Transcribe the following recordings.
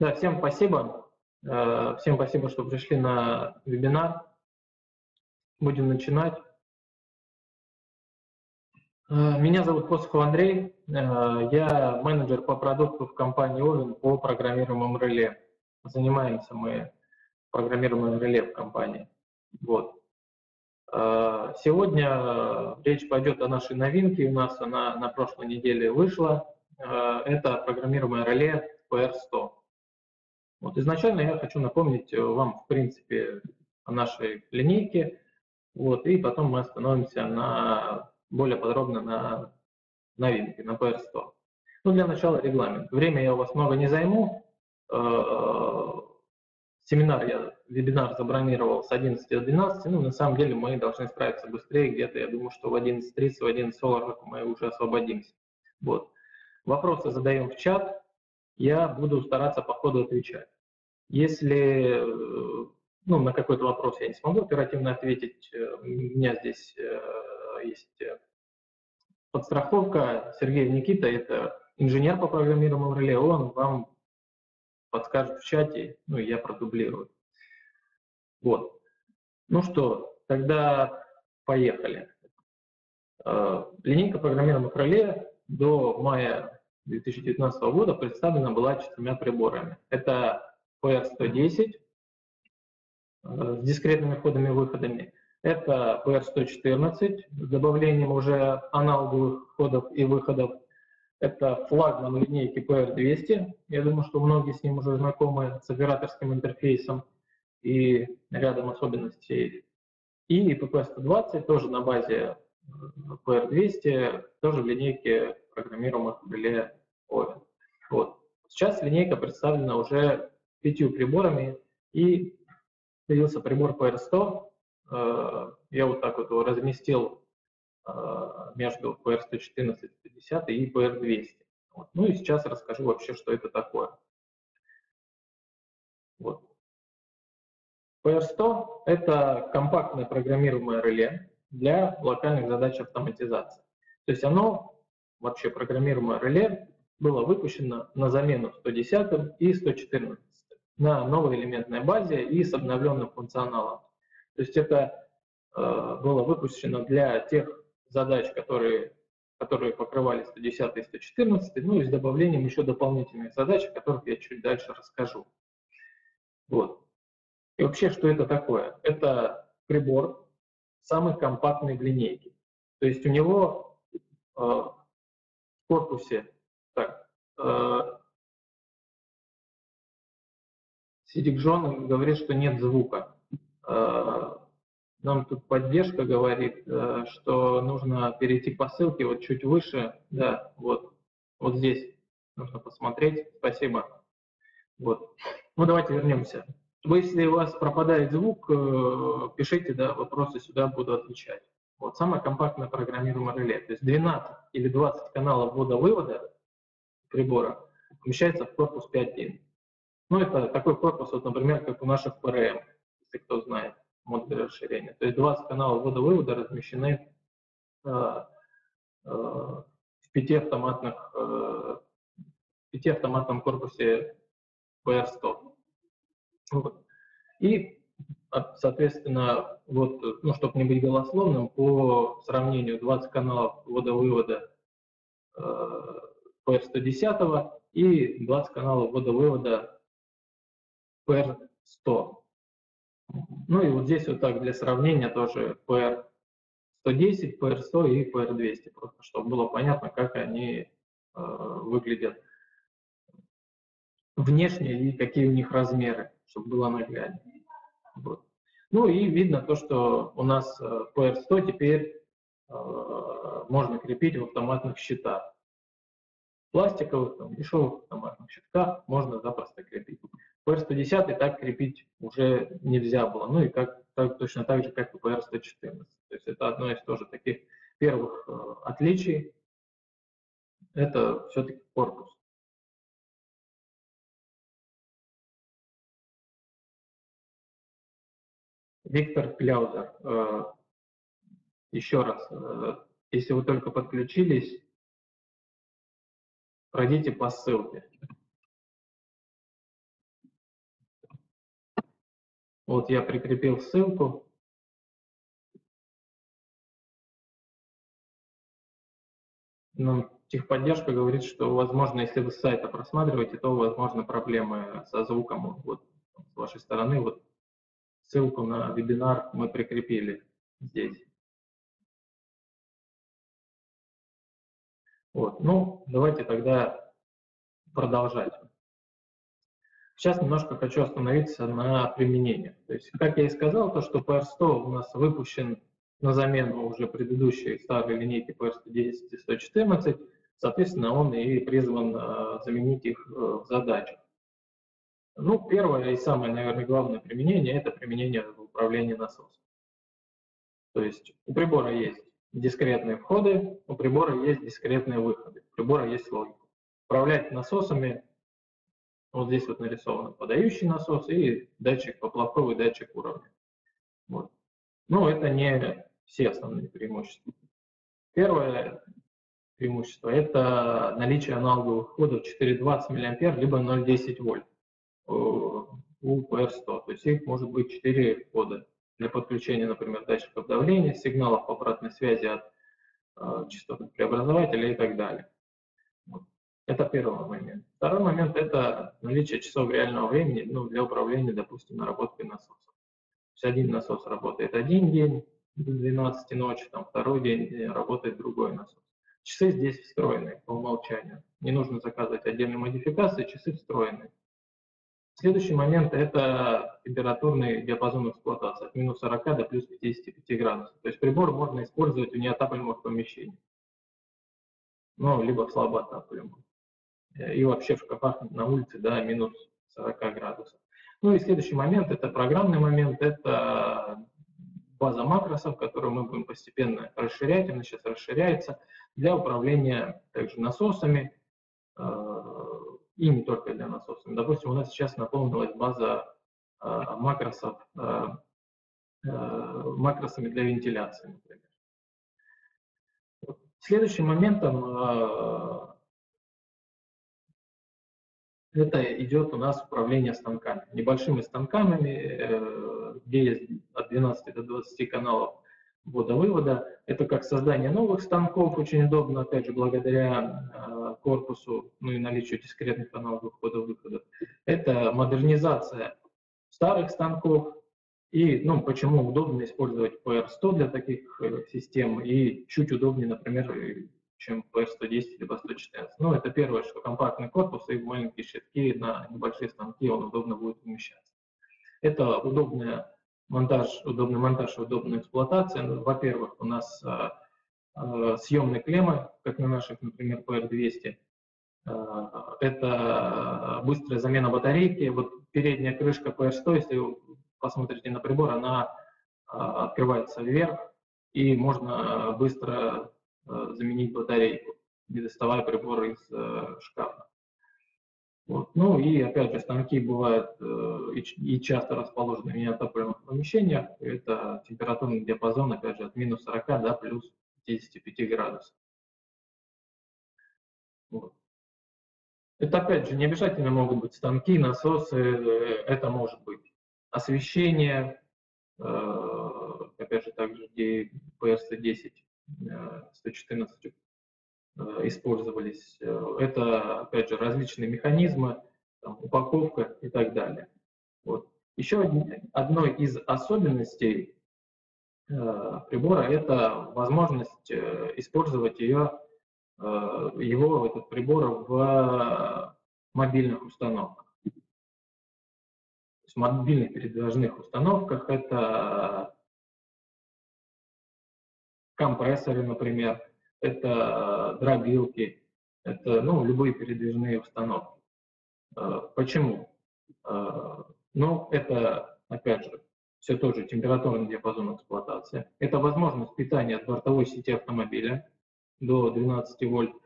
Да, всем спасибо. Э, всем спасибо, что пришли на вебинар. Будем начинать. Э, меня зовут Косов Андрей. Э, я менеджер по продукту в компании Овен по программируемому реле. Занимаемся мы программируемым реле в компании. Вот. Сегодня речь пойдет о нашей новинке. У нас она на прошлой неделе вышла. Это программируемое реле PR100. Вот изначально я хочу напомнить э, вам, в принципе, о нашей линейке, вот, и потом мы остановимся на, более подробно на новинке, на PR100. Ну, для начала регламент. Время я у вас много не займу. Э, семинар я, вебинар забронировал с 11 до 12, ну, на самом деле мы должны справиться быстрее, где-то, я думаю, что в 11.30, в 11.40 мы уже освободимся. Вот. Вопросы задаем в чат, я буду стараться по ходу отвечать. Если э, ну, на какой-то вопрос я не смогу оперативно ответить, э, у меня здесь э, есть подстраховка. Сергей Никита – это инженер по программируемому реле, он вам подскажет в чате, ну я продублирую. Вот. Ну что, тогда поехали. Линейка программируемых реле до мая 2019 года представлена была четырьмя приборами. Это PR110 э, с дискретными входами и выходами. Это PR114 с добавлением уже аналоговых входов и выходов. Это флагман линейки PR200. Я думаю, что многие с ним уже знакомы с операторским интерфейсом и рядом особенностей. И PP120 тоже на базе PR200, тоже в линейке программируемых реле Oven. Вот. Сейчас линейка представлена уже пятью приборами, и появился прибор PR100. Э, я вот так вот его разместил э, между PR114 50 и PR200. Вот. Ну и сейчас расскажу вообще, что это такое. Вот. PR100 – это компактное программируемое реле для локальных задач автоматизации. То есть оно, вообще программируемое реле, было выпущено на замену 110 и 114 на новой элементной базе и с обновленным функционалом. То есть это э, было выпущено для тех задач, которые, которые покрывали 110 и 114, ну и с добавлением еще дополнительных задач, о которых я чуть дальше расскажу. Вот. И вообще, что это такое? Это прибор самой компактной в линейке. То есть у него э, в корпусе так, э, Сидик Джон говорит, что нет звука. Э, нам тут поддержка говорит, э, что нужно перейти по ссылке вот чуть выше, да, вот, вот здесь нужно посмотреть. Спасибо. Вот. Ну, давайте вернемся. Если у вас пропадает звук, э, пишите, да, вопросы сюда, буду отвечать. Вот самое компактное программируемое реле. То есть 12 или 20 каналов ввода-вывода прибора помещается в корпус 5.1. Ну, это такой корпус, вот, например, как у наших ПРМ, если кто знает модуль расширения. То есть 20 каналов ввода-вывода размещены э, э, в пяти автоматных э, пяти автоматном корпусе PR100. Вот. И, соответственно, вот, ну, чтобы не быть голословным, по сравнению 20 каналов ввода-вывода э, PR110 и 20 каналов ввода-вывода PR100. Ну и вот здесь вот так для сравнения тоже PR110, PR100 и PR200, просто чтобы было понятно, как они э, выглядят внешне и какие у них размеры, чтобы было наглядно. Вот. Ну и видно то, что у нас PR100 э, теперь э, можно крепить в автоматных щитах. Пластиковых, там, дешевых автоматных щитках можно запросто крепить. PR110 так крепить уже нельзя было. Ну и как, так, точно так же, как и PR114. То есть это одно из тоже таких первых э, отличий. Это все-таки корпус. Виктор Кляузер. Э, еще раз, э, если вы только подключились, пройдите по ссылке. Вот я прикрепил ссылку. Нам техподдержка говорит, что, возможно, если вы с сайта просматриваете, то, возможно, проблемы со звуком вот, с вашей стороны. Вот ссылку на вебинар мы прикрепили здесь. Вот. Ну, давайте тогда продолжать. Сейчас немножко хочу остановиться на применении. То есть, как я и сказал, то, что PR100 у нас выпущен на замену уже предыдущей старой линейки PR110 и 114, соответственно, он и призван э, заменить их э, в задачах. Ну, первое и самое, наверное, главное применение – это применение в управлении насосом. То есть у прибора есть дискретные входы, у прибора есть дискретные выходы, у прибора есть логика. Управлять насосами, вот здесь вот нарисовано подающий насос и датчик поплавковый датчик уровня. Вот. Но это не все основные преимущества. Первое преимущество – это наличие аналоговых входов 420 мА либо 0,10 вольт у PR100. То есть их может быть 4 входа для подключения, например, датчиков давления, сигналов обратной связи от э, частотных преобразователей и так далее. Это первый момент. Второй момент – это наличие часов реального времени ну, для управления, допустим, наработкой насоса. То есть один насос работает один день до 12 ночи, там второй день работает другой насос. Часы здесь встроены по умолчанию. Не нужно заказывать отдельные модификации, часы встроены. Следующий момент – это температурный диапазон эксплуатации от минус 40 до плюс 55 градусов. То есть прибор можно использовать в неотапливаемых помещениях, ну, либо в слабо отапливаемых. И вообще в шкафах на улице до минус 40 градусов. Ну и следующий момент – это программный момент, это база макросов, которую мы будем постепенно расширять, она сейчас расширяется, для управления также насосами, э, и не только для насосов. Допустим, у нас сейчас наполнилась база э, макросов э, макросами для вентиляции, например. Следующим моментом это идет у нас управление станками. Небольшими станками, э, где есть от 12 до 20 каналов ввода-вывода. Это как создание новых станков, очень удобно, опять же, благодаря э, корпусу, ну и наличию дискретных каналов входа-выхода. Это модернизация старых станков, и ну, почему удобно использовать PR100 для таких э, систем, и чуть удобнее, например, чем PR110 либо 114. Ну, это первое, что компактный корпус и маленькие щитки на небольшие станки, он удобно будет умещаться. Это удобная монтаж, удобный монтаж, удобная эксплуатация. Ну, во-первых, у нас э, э, съемные клеммы, как на наших, например, PR200. Э, это быстрая замена батарейки. Вот передняя крышка PR100, если вы посмотрите на прибор, она э, открывается вверх, и можно быстро заменить батарейку, не доставая прибор из э, шкафа. Вот. Ну и опять же, станки бывают э, и, часто расположены в неотапливаемых помещениях. Это температурный диапазон, опять же, от минус 40 до плюс 55 градусов. Вот. Это опять же не обязательно могут быть станки, насосы, э, это может быть освещение, э, опять же, также где PS10, 114 Э, использовались. Э, это, опять же, различные механизмы, там, упаковка и так далее. Вот. Еще одной из особенностей э, прибора – это возможность э, использовать ее, э, его, этот прибор, в мобильных установках. В мобильных передвижных установках это компрессоры, например, это дробилки, это ну, любые передвижные установки. Э, почему? Э, ну, это, опять же, все тот же температурный диапазон эксплуатации. Это возможность питания от бортовой сети автомобиля до 12 вольт.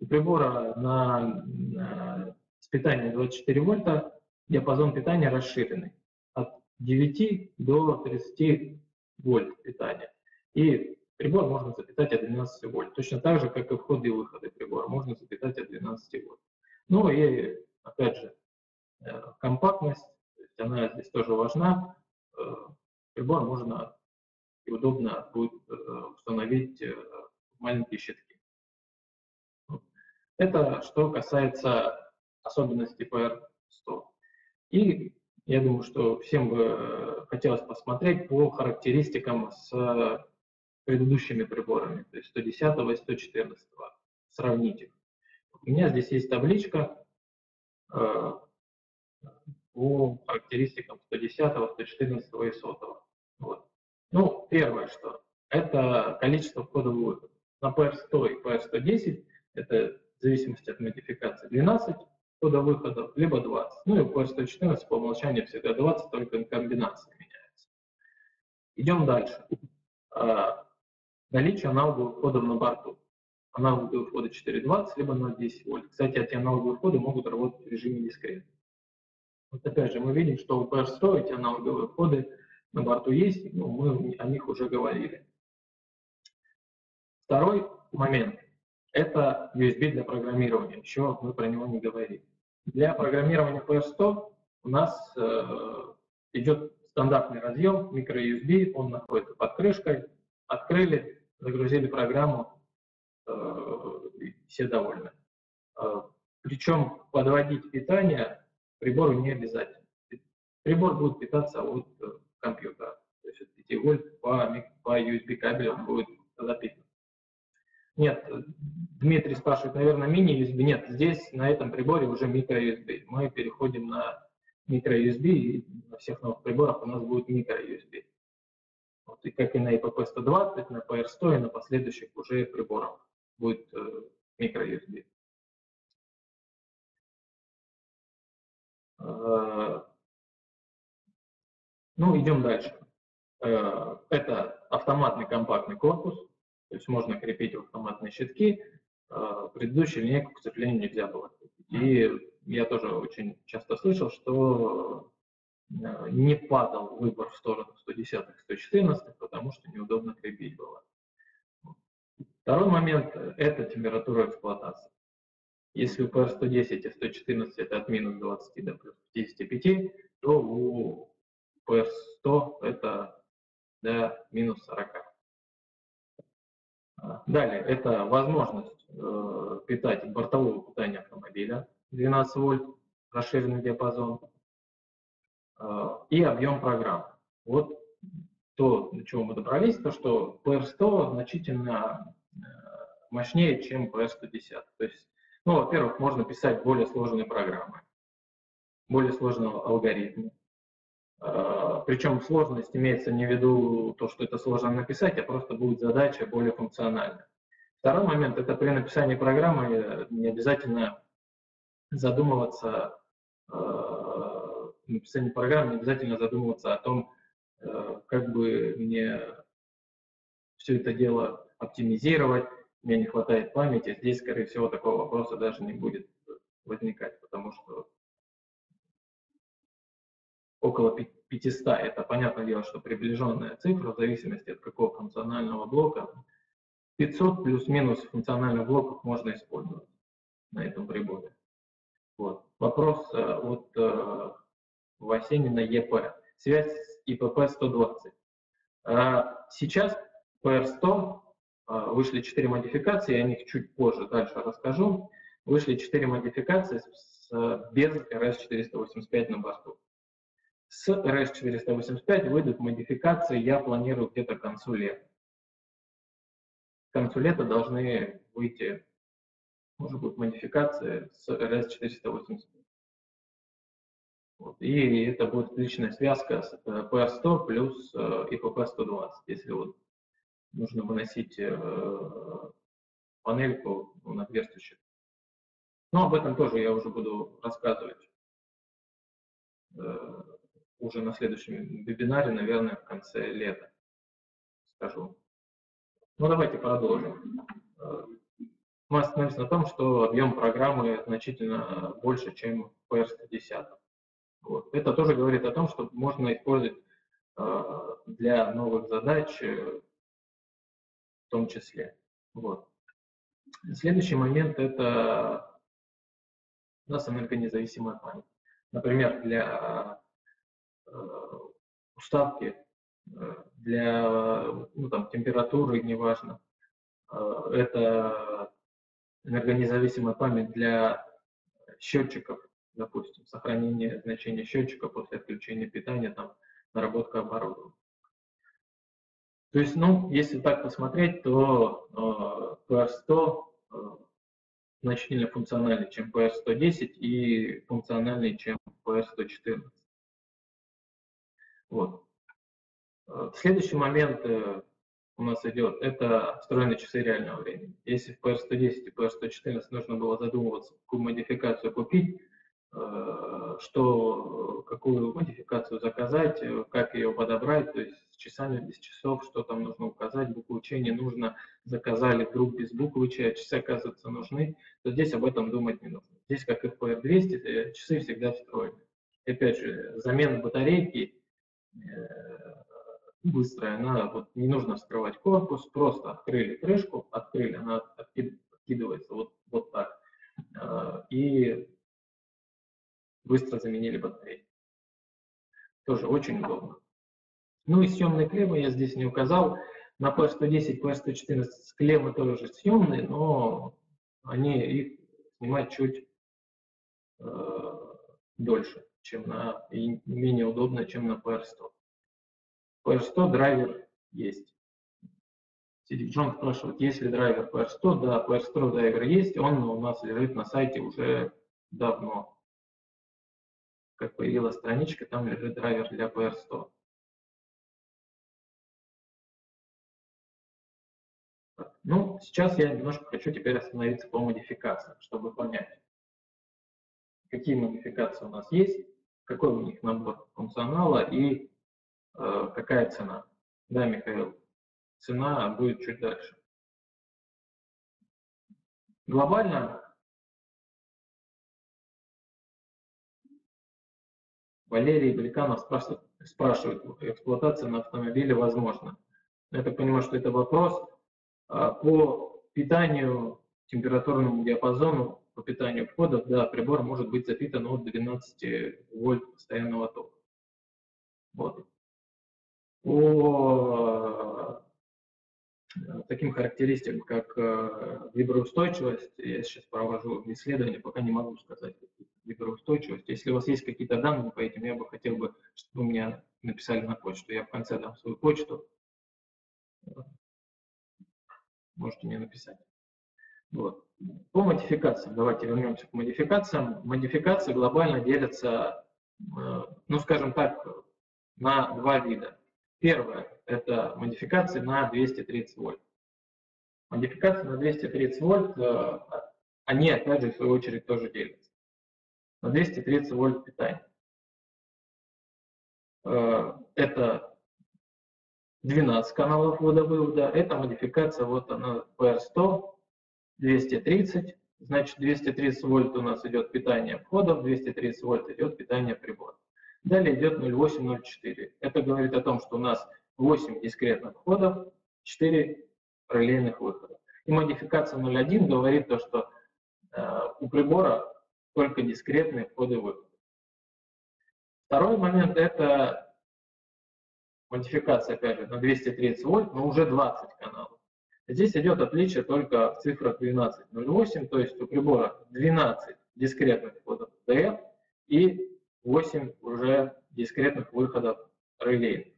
У прибора на, на с питанием 24 вольта диапазон питания расширенный от 9 до 30 вольт питания. И Прибор можно запитать от 12 вольт, точно так же, как и входы и выходы прибора можно запитать от 12 вольт. Ну и, опять же, э, компактность, она здесь тоже важна. прибор можно и удобно будет установить маленькие щитки. Это что касается особенностей PR100. И я думаю, что всем бы хотелось посмотреть по характеристикам с предыдущими приборами, то есть 110 и 114, сравнить их. У меня здесь есть табличка э, по характеристикам 110, 114 и 100. Вот. Ну, первое, что это количество входов-выходов. На PR100 и PR110 это в зависимости от модификации 12 входов-выходов, либо 20. Ну и PR114 по умолчанию всегда 20, только комбинация меняется. Идем дальше. Наличие аналоговых входов на борту. Аналоговые входы 4.20, либо 0.10 вольт. Кстати, эти аналоговые входы могут работать в режиме дискрет. Вот опять же, мы видим, что у PR100 эти аналоговые входы на борту есть, но мы о них уже говорили. Второй момент – это USB для программирования. Еще мы про него не говорили. Для программирования PR100 у нас э, идет стандартный разъем, microUSB, он находится под крышкой, открыли, загрузили программу, э, все довольны. Э, причем подводить питание прибору не обязательно. Прибор будет питаться от э, компьютера. То есть 5 вольт по, по USB кабелю он будет запитан. Нет, Дмитрий спрашивает, наверное, мини-USB. Нет, здесь на этом приборе уже микро-USB. Мы переходим на микро-USB, и на всех новых приборах у нас будет микро-USB. Вот, и как и на IPP120, на PR100 и на последующих уже приборах будет э, microUSB. Э, ну, идем дальше. Э, это автоматный компактный корпус, то есть можно крепить автоматные щитки. Э, предыдущую линейку, к сожалению, нельзя было. И я тоже очень часто слышал, что не падал выбор в сторону 110-х, 114 потому что неудобно крепить было. Второй момент – это температура эксплуатации. Если у PR110 и 114 это от минус 20 до плюс 55, то у PR100 это до минус 40. Далее, это возможность э, питать бортовое питание автомобиля 12 вольт, расширенный диапазон, Э, и объем программ. Вот то, до чего мы добрались, то что PR100 значительно э, мощнее, чем PR110. То есть, ну, во-первых, можно писать более сложные программы, более сложные алгоритмы. Э, Причем сложность имеется не в виду то, что это сложно написать, а просто будет задача более функциональная. Второй момент – это при написании программы не обязательно задумываться написании программы обязательно задумываться о том, э, как бы мне все это дело оптимизировать, мне не хватает памяти. Здесь, скорее всего, такого вопроса даже не будет возникать, потому что около 500, это понятное дело, что приближенная цифра, в зависимости от какого функционального блока, 500 плюс-минус функциональных блоков можно использовать на этом приборе. Вот. Вопрос э, от э, Васенина ЕП. Связь с ИПП-120. А, сейчас PR100 а, вышли 4 модификации, о них чуть позже дальше расскажу. Вышли 4 модификации с, без RS-485 на борту. С RS-485 выйдут модификации, я планирую где-то к концу лета. К концу лета должны выйти, может быть, модификации с RS-485. Вот. И это будет отличная связка с PR100 э, плюс IPP120, э, если вот нужно выносить э, панельку на верстущик. Но об этом тоже я уже буду рассказывать уже на следующем вебинаре, наверное, в конце лета скажу. Ну, давайте продолжим. Мы остановились на том, что объем программы значительно больше, чем в PR110. Вот. Это тоже говорит о том, что можно использовать э, для новых задач э, в том числе. Вот. Следующий момент – это у нас энергонезависимая память. Например, для э, уставки для ну, там, температуры, неважно. Это энергонезависимая память для счетчиков, допустим, сохранение значения счетчика после отключения питания, там, наработка оборудования. То есть, ну, если так посмотреть, то э, PR100 э, значительно функциональнее, чем PR110 и функциональнее, чем PR114. Вот. Э, следующий момент э, у нас идет, это встроенные часы реального времени. Если в PR110 и PR114 нужно было задумываться, какую модификацию купить, что, какую модификацию заказать, как ее подобрать, то есть с часами, без часов, что там нужно указать, букву Ч нужно, заказали вдруг без буквы Ч, а часы, оказывается, нужны, то здесь об этом думать не нужно. Здесь, как и в PR200, часы всегда встроены. И опять же, замена батарейки быстрая, она вот не нужно вскрывать корпус, просто открыли крышку, открыли, она откидывается вот, вот так, и быстро заменили батареи. Тоже очень удобно. Ну и съемные клеммы я здесь не указал. На PS110, PS114 клеммы тоже съемные, но они их снимать чуть э, дольше, чем на, и менее удобно, чем на PR100. PR100 драйвер есть. Сидик Джон спрашивает, есть ли драйвер PR100? Да, PR100 драйвер есть, он у нас лежит на сайте уже давно. Как появилась страничка, там лежит драйвер для PR100. Ну, сейчас я немножко хочу теперь остановиться по модификациям, чтобы понять, какие модификации у нас есть, какой у них набор функционала и Э, какая цена? Да, Михаил, цена будет чуть дальше. Глобально Валерий Беликанов спрашивает, спрашивает, эксплуатация на автомобиле возможна. Я так понимаю, что это вопрос а, по питанию, температурному диапазону, по питанию входов, да, прибор может быть запитан от 12 вольт постоянного тока. Вот по таким характеристикам, как э, виброустойчивость, я сейчас провожу исследование, пока не могу сказать виброустойчивость. Если у вас есть какие-то данные по этим, я бы хотел бы, чтобы вы мне написали на почту. Я в конце дам свою почту. Можете мне написать. Вот. По модификациям, давайте вернемся к модификациям. Модификации глобально делятся, э, ну скажем так, на два вида. Первое – это модификации на 230 вольт. Модификации на 230 вольт, э, они, опять же, в свою очередь тоже делятся. На 230 вольт питания. Э, это 12 каналов ввода-вывода. Это модификация, вот она, PR100, 230. Значит, 230 вольт у нас идет питание входов, 230 вольт идет питание прибора. Далее идет 0,804. Это говорит о том, что у нас 8 дискретных входов, 4 параллельных выхода. И модификация 0.1 говорит то, что э, у прибора только дискретные входы и выходы. Второй момент – это модификация, опять же, на 230 вольт, но уже 20 каналов. Здесь идет отличие только в цифрах 12.08, то есть у прибора 12 дискретных входов DF и 8 уже дискретных выходов релейных.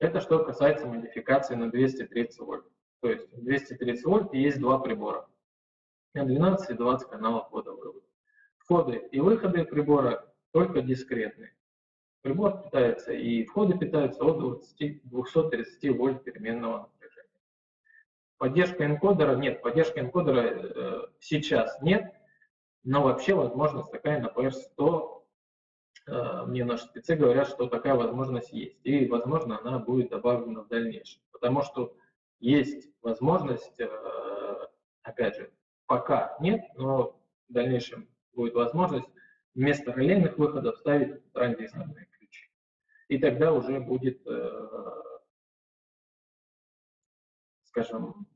Это что касается модификации на 230 вольт. То есть в 230 вольт есть два прибора. На 12 и 20 каналов ввода-вывода. Входы и выходы прибора только дискретные. Прибор питается и входы питаются от 20, 230 вольт переменного напряжения. Поддержка энкодера нет, поддержки энкодера э, сейчас нет, но вообще возможность такая на PR100, э, мне наши спецы говорят, что такая возможность есть. И, возможно, она будет добавлена в дальнейшем. Потому что есть возможность, э, опять же, пока нет, но в дальнейшем будет возможность вместо релейных выходов ставить транзисторные ключи. И тогда уже будет, э, скажем,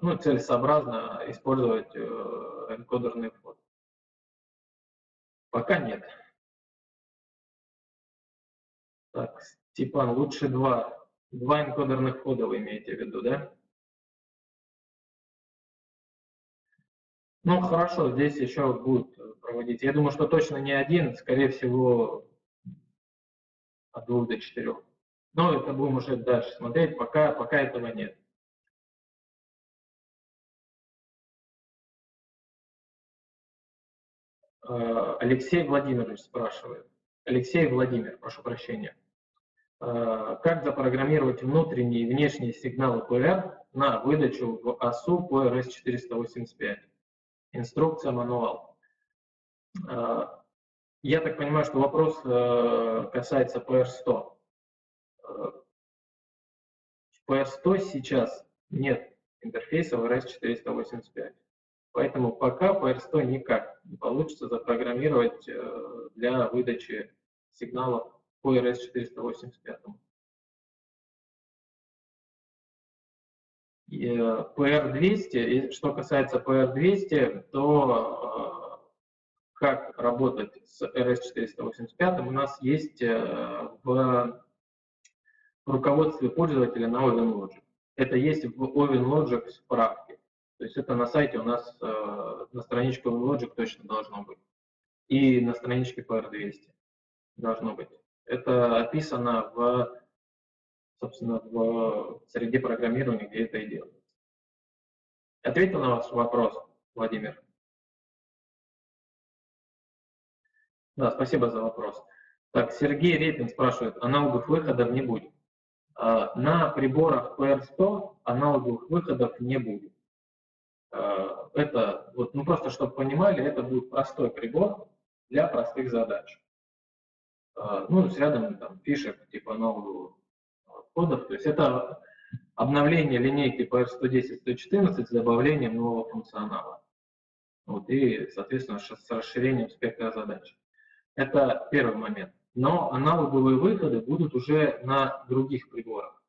ну, целесообразно использовать э, энкодерный вход. Пока нет. Так, Степан, лучше два. Два энкодерных кода вы имеете в виду, да? Ну, хорошо, здесь еще будут проводить. Я думаю, что точно не один, скорее всего, от двух до четырех. Но это будем уже дальше смотреть, пока, пока этого нет. Алексей Владимирович спрашивает. Алексей Владимир, прошу прощения. А, как запрограммировать внутренние и внешние сигналы PR на выдачу в ASU по RS485? Инструкция, мануал. А, я так понимаю, что вопрос э, касается PR100. В PS100 сейчас нет интерфейса в RS485. Поэтому пока PR100 никак не получится запрограммировать э, для выдачи сигналов по RS485. PR200, что касается PR200, то э, как работать с RS485 у нас есть э, в руководстве пользователя на OvenLogic. Это есть в OvenLogic справке. То есть это на сайте у нас, э, на страничке OvenLogic точно должно быть. И на страничке PR200 должно быть. Это описано в, собственно, в среде программирования, где это и делается. Ответил на ваш вопрос, Владимир? Да, спасибо за вопрос. Так, Сергей Репин спрашивает, аналогов выходов не будет. А, на приборах PR100 аналоговых выходов не будет. А, это, вот, ну просто чтобы понимали, это будет простой прибор для простых задач. А, ну, с рядом там, фишек типа аналоговых кодов. То есть это обновление линейки PR110-114 с добавлением нового функционала. Вот, и, соответственно, с расширением спектра задач. Это первый момент но аналоговые выходы будут уже на других приборах,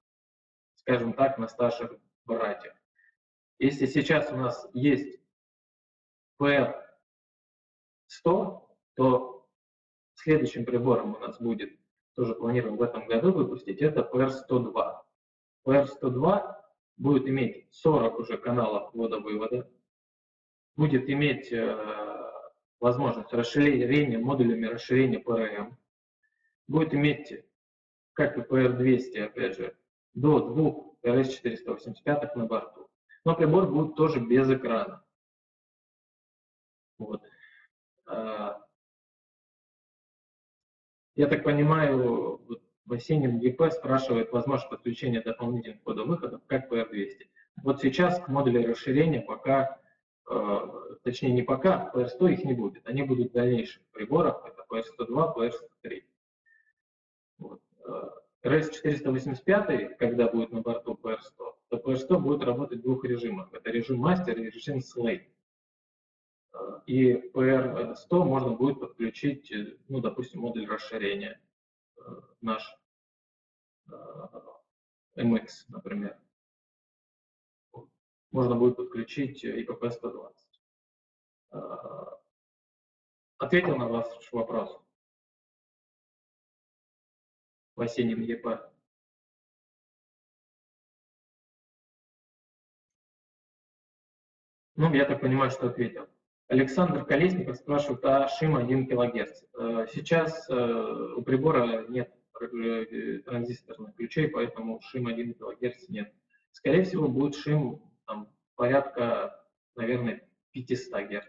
скажем так, на старших братьях. Если сейчас у нас есть PR100, то следующим прибором у нас будет, тоже планируем в этом году выпустить, это PR102. PR102 будет иметь 40 уже каналов ввода-вывода, будет иметь э, возможность расширения модулями расширения PRM, будет иметь, как и PR200, опять же, до двух RS485 на борту. Но прибор будет тоже без экрана. Вот. А, я так понимаю, вот в осеннем ЕП спрашивает возможность подключения дополнительных входов-выходов, как PR200. Вот сейчас к модулю расширения пока, э, точнее не пока, PR100 их не будет. Они будут в дальнейших приборах, это PR102, PR103. Вот. RS-485, когда будет на борту PR100, PR100 будет работать в двух режимах. Это режим мастер и режим slate. И PR100 можно будет подключить, ну, допустим, модуль расширения, наш MX, например. Можно будет подключить IPP-120. Ответил на ваш вопрос? в осеннем ЕП. Ну, я так понимаю, что ответил. Александр Колесников спрашивает о ШИМ 1 кГц. Э, сейчас э, у прибора нет э, транзисторных ключей, поэтому ШИМ 1 кГц нет. Скорее всего, будет ШИМ там, порядка, наверное, 500 Гц.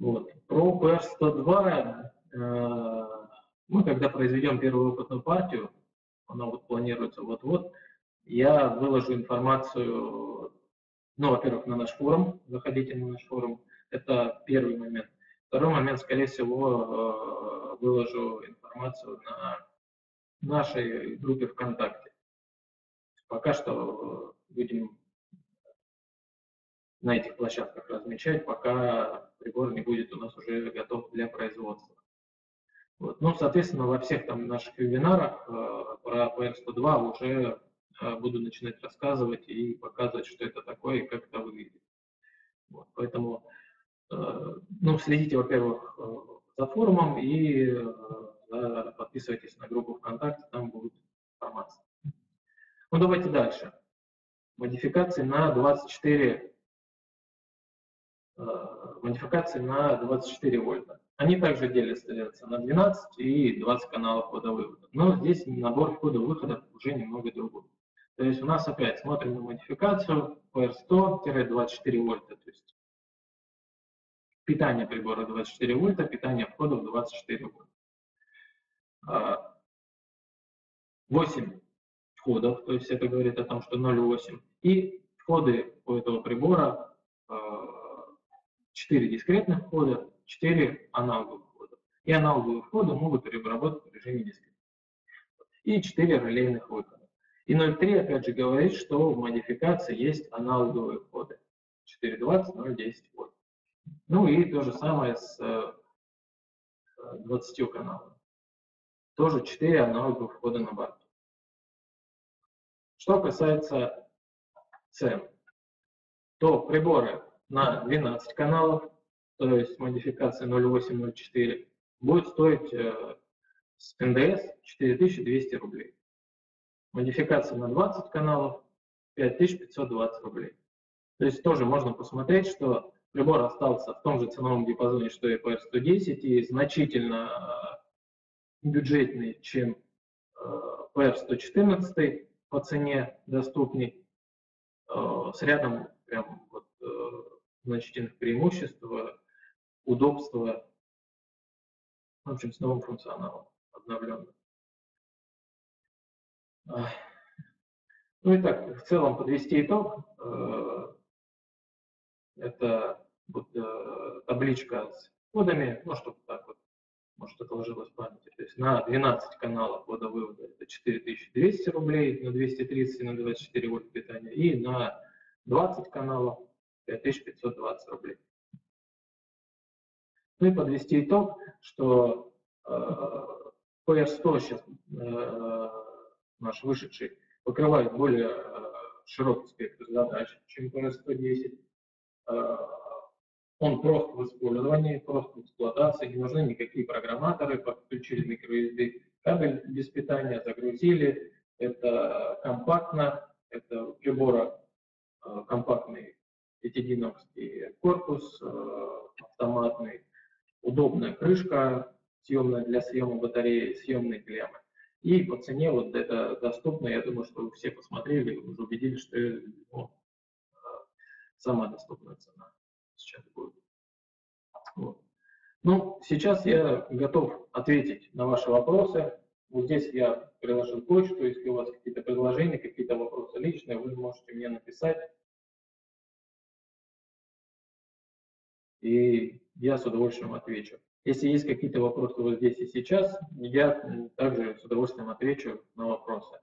Вот. Про PR102 мы, когда произведем первую опытную партию, она вот планируется вот-вот, я выложу информацию, ну, во-первых, на наш форум, заходите на наш форум, это первый момент. Второй момент, скорее всего, э, выложу информацию на нашей группе ВКонтакте. Пока что будем на этих площадках размещать, пока прибор не будет у нас уже готов для производства. Вот. Ну, соответственно, во всех там наших вебинарах э, про PR102 уже э, буду начинать рассказывать и показывать, что это такое и как это выглядит. Вот. Поэтому, э, ну, следите, во-первых, э, за форумом и э, подписывайтесь на группу ВКонтакте, там будет информация. Ну, давайте дальше. Модификации на 24 модификации на 24 вольта. Они также делятся на 12 и 20 каналов входа-вывода. Но здесь набор входа-выхода уже немного другой. То есть у нас опять смотрим на модификацию PR100-24 вольта. То есть питание прибора 24 вольта, питание входов 24 вольта. 8 входов, то есть это говорит о том, что 0,8. И входы у этого прибора 4 дискретных входа, 4 аналоговых входа. И аналоговые входы могут переработать в режиме дискрет. И 4 релейных выхода. И 0.3 опять же говорит, что в модификации есть аналоговые входы. 4.20, 0.10 вольт. Ну и то же самое с 20 э, каналами. Тоже 4 аналоговых входа на борту. Что касается цен, то приборы на 12 каналов, то есть модификация 0804, будет стоить э, с НДС 4200 рублей. Модификация на 20 каналов 5520 рублей. То есть тоже можно посмотреть, что прибор остался в том же ценовом диапазоне, что и PR110, и значительно э, бюджетный, чем PR114 э, по цене доступней, с рядом прям вот значительных преимуществ, удобства, в общем, с новым функционалом обновленным. Ну и так, в целом подвести итог. Э, это вот э, табличка с кодами, ну, чтобы так вот, может, это ложилось в памяти. То есть на 12 каналов ввода-вывода это 4200 рублей, на 230 и на 24 вольт питания, и на 20 каналов 5520 рублей. Ну и подвести итог, что э, PR100 сейчас наш вышедший покрывает более э, широкий спектр задач, чем PR110. Э, он прост в использовании, прост в эксплуатации, не нужны никакие программаторы, подключили microSD кабель без питания, загрузили. Это компактно, это прибора э, компактный пятидиновский корпус автоматный, удобная крышка съемная для съема батареи, съемные клеммы. И по цене вот это доступно, я думаю, что все посмотрели, уже убедились, что ну, самая доступная цена сейчас будет. Вот. Ну, сейчас я готов ответить на ваши вопросы. Вот здесь я приложил почту, если у вас какие-то предложения, какие-то вопросы личные, вы можете мне написать. и я с удовольствием отвечу. Если есть какие-то вопросы вот здесь и сейчас, я также с удовольствием отвечу на вопросы.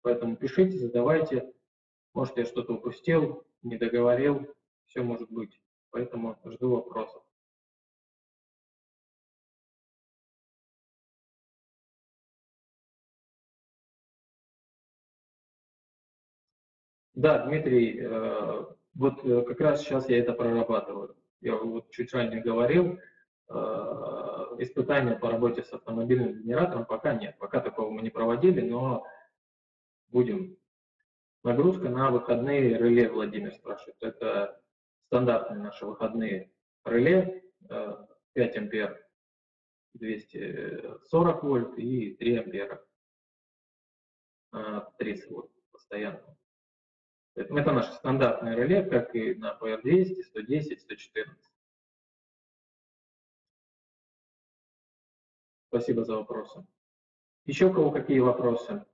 Поэтому пишите, задавайте. Может, я что-то упустил, не договорил, все может быть. Поэтому жду вопросов. Да, Дмитрий, э, вот э, как раз сейчас я это прорабатываю я вот чуть ранее говорил, испытания по работе с автомобильным генератором пока нет. Пока такого мы не проводили, но будем. Нагрузка на выходные реле, Владимир спрашивает. Это стандартные наши выходные реле, 5 э, ампер 240 вольт и 3 ампера 30 вольт постоянно. Это наше стандартное реле, как и на PR200, 110, 114. Спасибо за вопросы. Еще у кого какие вопросы?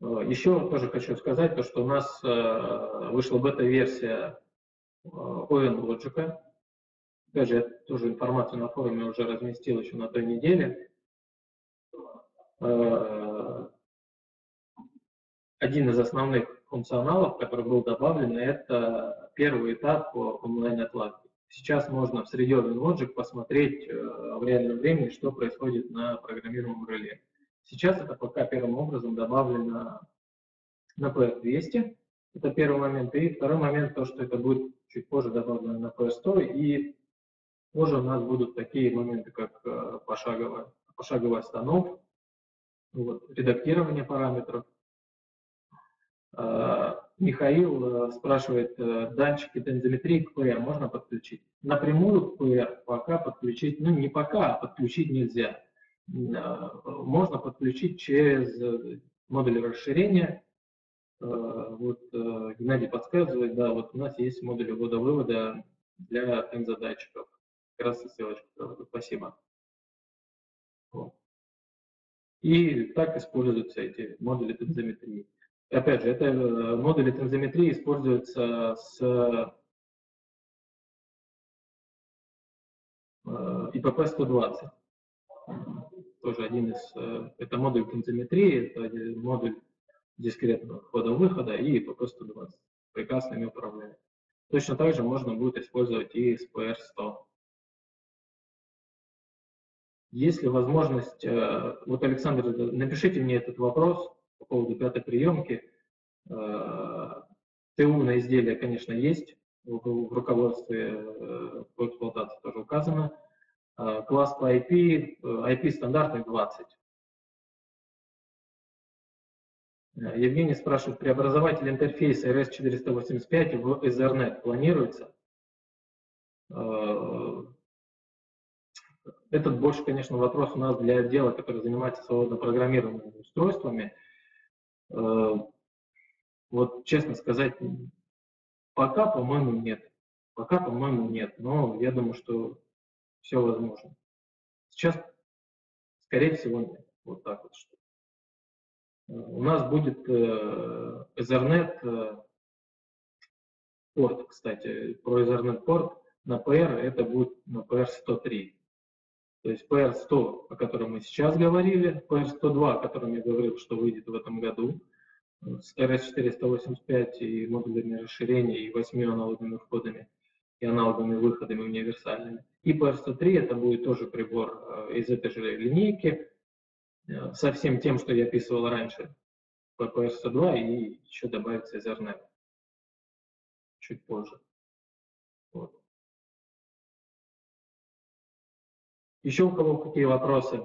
Еще тоже хочу сказать, то, что у нас э, вышла бета-версия э, ON Logic. Опять же, я тоже информацию на форуме уже разместил еще на той неделе. Э, один из основных функционалов, который был добавлен, это первый этап по онлайн-отладке. Сейчас можно в среде Logic посмотреть э, в реальном времени, что происходит на программируемом реле. Сейчас это пока первым образом добавлено на PR200, Это первый момент. И второй момент, то, что это будет чуть позже добавлено на PS100, и позже у нас будут такие моменты, как э, пошаговая, пошаговая остановка, вот, редактирование параметров. Э, Михаил э, спрашивает, датчики тензометрии к PR можно подключить? Напрямую к PR пока подключить, ну не пока, а подключить нельзя. Можно подключить через модуль расширения, Э, вот э, Геннадий подсказывает, да, вот у нас есть модуль ввода-вывода для тензодатчиков. Как раз и Спасибо. И так используются эти модули тензометрии. Опять же, это э, модули тензометрии используются с ИПП-120. Тоже один из, это модуль тензометрии, это модуль дискретного входа-выхода и PP120. Прекрасно ими управляет. Точно так же можно будет использовать и SPR100. Есть ли возможность, э, вот Александр, напишите мне этот вопрос по поводу пятой приемки. Э, ТУ на изделие, конечно, есть, в руководстве э, по эксплуатации тоже указано. Класс по IP, IP стандартный 20. Э, Евгений спрашивает, преобразователь интерфейса RS485 в Ethernet планируется? Э, этот больше, конечно, вопрос у нас для отдела, который занимается свободно программируемыми устройствами. Э, вот, честно сказать, пока, по-моему, нет. Пока, по-моему, нет, но я думаю, что все возможно. Сейчас, скорее всего, нет. Вот так вот что у нас будет э, Ethernet э, порт, кстати, про Ethernet порт на PR это будет на PR103. То есть PR100, о котором мы сейчас говорили, PR102, о котором я говорил, что выйдет в этом году, с RS485 и модулями расширения, и 8 аналоговыми входами, и аналоговыми выходами универсальными. И PR103 это будет тоже прибор э, из этой же линейки, Э, со всем тем, что я описывал раньше, PPS-102 и еще добавится Ethernet чуть позже. Вот. Еще у кого какие вопросы?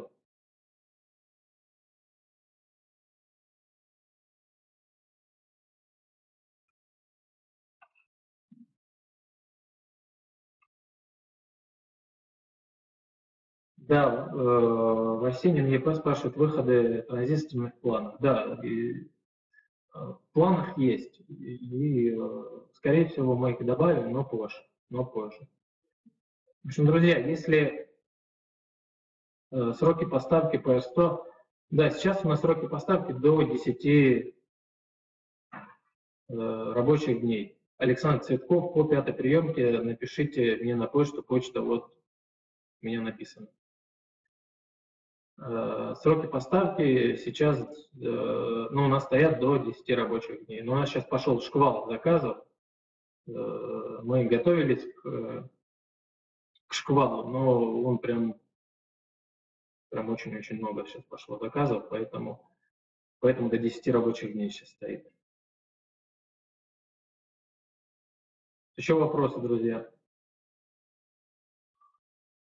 Да, э, Васенин ЕП спрашивает выходы транзисторных планов. Да, и, э, планах есть, и, э, скорее всего, мы их добавим, но позже, но позже. В общем, друзья, если сроки поставки PR100, да, сейчас у нас сроки поставки до 10 э, рабочих дней. Александр Цветков по пятой приемке напишите мне на почту, почта вот у меня написана. Э, сроки поставки сейчас э, ну, у нас стоят до 10 рабочих дней. Но у нас сейчас пошел шквал заказов. Э, мы готовились к, к шквалу, но он прям, прям очень-очень много сейчас пошло заказов, поэтому, поэтому до 10 рабочих дней сейчас стоит. Еще вопросы, друзья?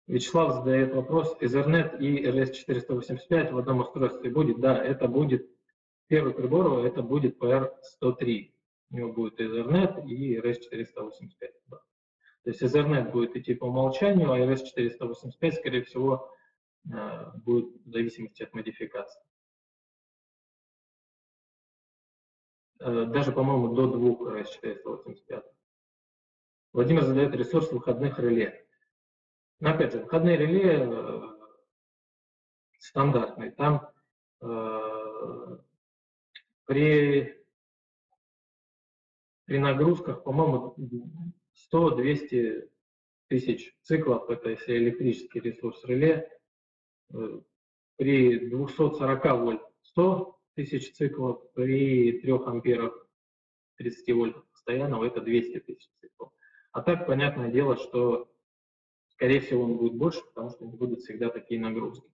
Вячеслав задает вопрос, Ethernet и RS485 в одном устройстве будет? Да, это будет, первый прибор, это будет PR103. У него будет Ethernet и RS485. Да. То есть Ethernet будет идти по умолчанию, а RS485, скорее всего, будет в зависимости от модификации. Э, даже, по-моему, до двух RS485. Владимир задает ресурс выходных реле. Но опять же, входные реле э, стандартные. Там э, при, при нагрузках, по-моему, 100-200 тысяч циклов, это если электрический ресурс реле, при 240 вольт 100 тысяч циклов, при 3 амперах 30 вольт постоянного это 200 тысяч циклов. А так, понятное дело, что Скорее всего, он будет больше, потому что не будут всегда такие нагрузки.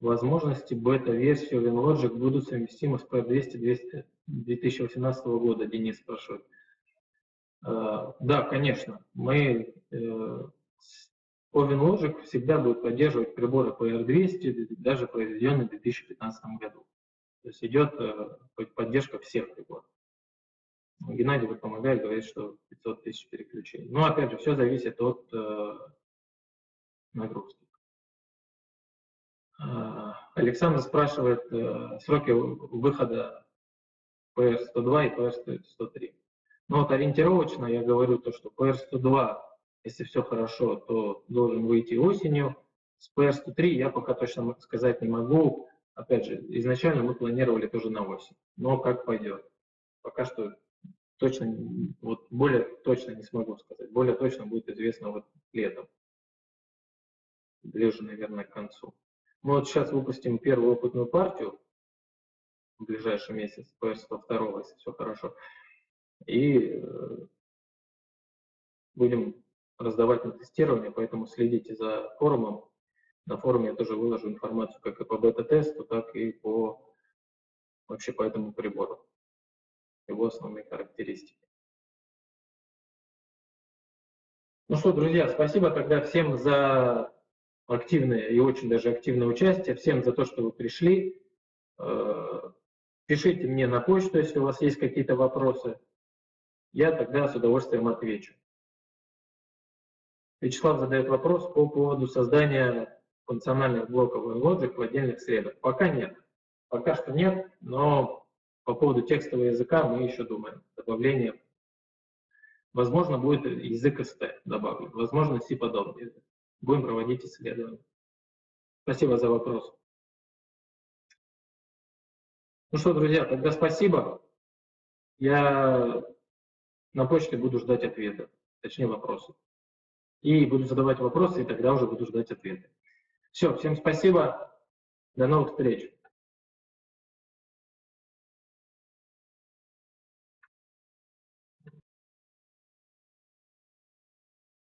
возможности бета-версии WinLogic будут совместимы с PR200 2018 года, Денис спрашивает. Э, да, конечно, мы OvenLogic всегда будет поддерживать приборы PR200, даже произведенные в 2015 году. То есть идет поддержка всех приборов. Геннадий вот помогает, говорит, что 500 тысяч переключений. Но опять же, все зависит от э, нагрузки. Э, Александр спрашивает э, сроки выхода PR102 и PR103. Ну вот ориентировочно я говорю то, что PR102, если все хорошо, то должен выйти осенью. С PR103 я пока точно сказать не могу. Опять же, изначально мы планировали тоже на осень, но как пойдет. Пока что точно, вот более точно не смогу сказать. Более точно будет известно вот летом. Ближе, наверное, к концу. Мы вот сейчас выпустим первую опытную партию в ближайший месяц, PS102, если все хорошо. И э, будем раздавать на тестирование, поэтому следите за форумом. На форуме я тоже выложу информацию как и по бета-тесту, так и по вообще по этому прибору его основные характеристики. Ну что, друзья, спасибо тогда всем за активное и очень даже активное участие, всем за то, что вы пришли. Э, пишите мне на почту, если у вас есть какие-то вопросы. Я тогда с удовольствием отвечу. Вячеслав задает вопрос по поводу создания функциональных блоков WinLogic в отдельных средах. Пока нет. Пока что нет, но по поводу текстового языка мы еще думаем. Добавление. Возможно, будет язык ST добавлен, возможно, C подобный язык. Будем проводить исследования. Спасибо за вопрос. Ну что, друзья, тогда спасибо. Я на почте буду ждать ответа, точнее вопросы. И буду задавать вопросы, и тогда уже буду ждать ответы. Все, всем спасибо. До новых встреч.